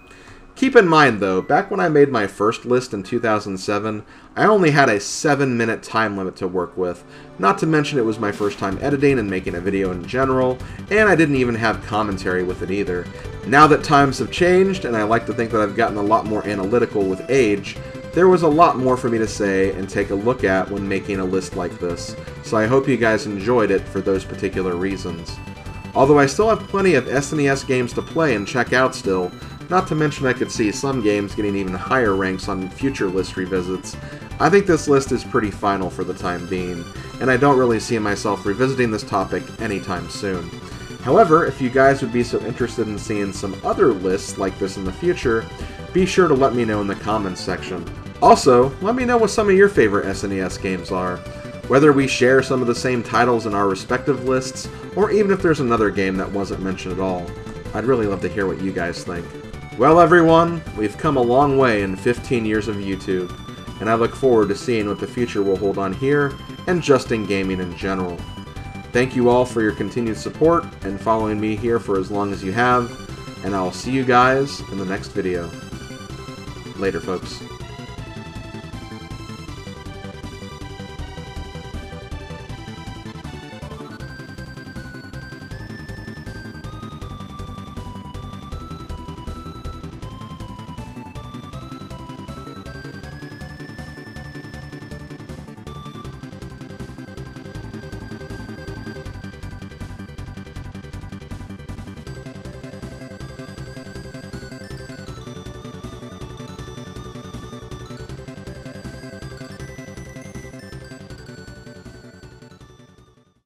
Keep in mind though, back when I made my first list in 2007, I only had a 7 minute time limit to work with, not to mention it was my first time editing and making a video in general, and I didn't even have commentary with it either. Now that times have changed, and I like to think that I've gotten a lot more analytical with age, there was a lot more for me to say and take a look at when making a list like this, so I hope you guys enjoyed it for those particular reasons. Although I still have plenty of SNES games to play and check out still, not to mention I could see some games getting even higher ranks on future list revisits, I think this list is pretty final for the time being, and I don't really see myself revisiting this topic anytime soon. However, if you guys would be so interested in seeing some other lists like this in the future, be sure to let me know in the comments section. Also, let me know what some of your favorite SNES games are, whether we share some of the same titles in our respective lists, or even if there's another game that wasn't mentioned at all. I'd really love to hear what you guys think. Well everyone, we've come a long way in 15 years of YouTube, and I look forward to seeing what the future will hold on here, and just in gaming in general. Thank you all for your continued support and following me here for as long as you have, and I'll see you guys in the next video. Later, folks.